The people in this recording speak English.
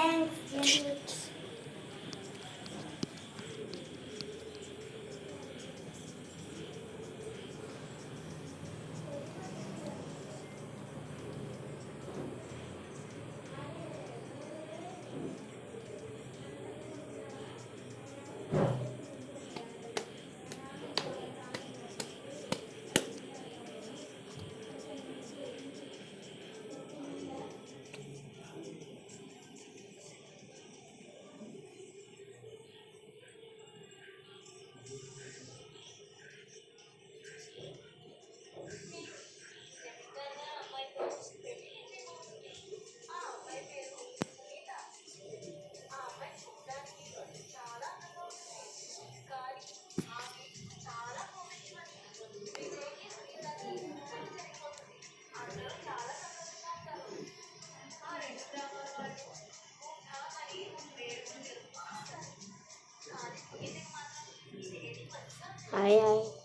Thanks, Jimmy. 哎呀。